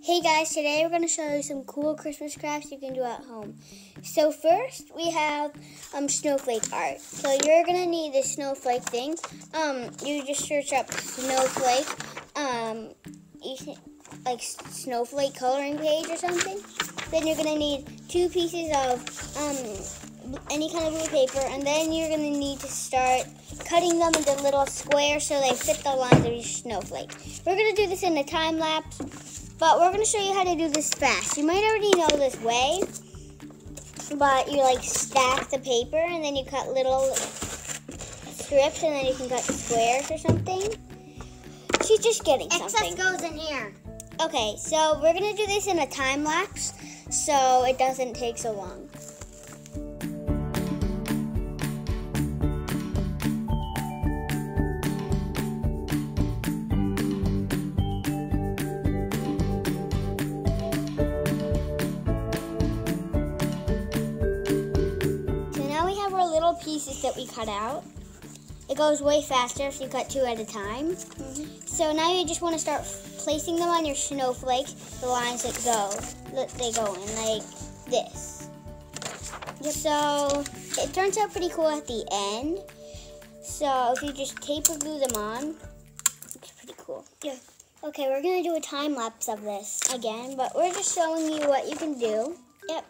Hey guys, today we're going to show you some cool Christmas crafts you can do at home. So first we have um, snowflake art. So you're going to need this snowflake thing. Um, you just search up snowflake, um, like snowflake coloring page or something. Then you're going to need two pieces of um, any kind of blue paper and then you're going to need to start cutting them into little squares so they fit the lines of your snowflake. We're going to do this in a time lapse but we're going to show you how to do this fast. You might already know this way, but you like stack the paper and then you cut little strips and then you can cut squares or something. She's just getting something. Excess goes in here. Okay, so we're going to do this in a time lapse so it doesn't take so long. Little pieces that we cut out. It goes way faster if you cut two at a time. Mm -hmm. So now you just want to start placing them on your snowflake, the lines that go, that they go in, like this. Yep. So it turns out pretty cool at the end. So if you just tape or glue them on, it's pretty cool. Yeah. Okay, we're gonna do a time lapse of this again, but we're just showing you what you can do. Yep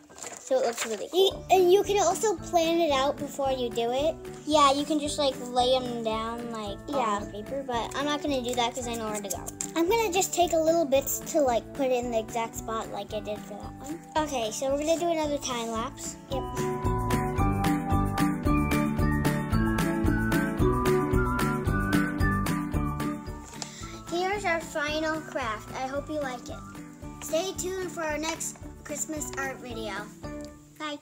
so it looks really cool. You, and you can also plan it out before you do it. Yeah, you can just like lay them down like yeah. on paper, but I'm not gonna do that because I know where to go. I'm gonna just take a little bits to like put it in the exact spot like I did for that one. Okay, so we're gonna do another time lapse. Yep. Here's our final craft. I hope you like it. Stay tuned for our next Christmas art video. Bye.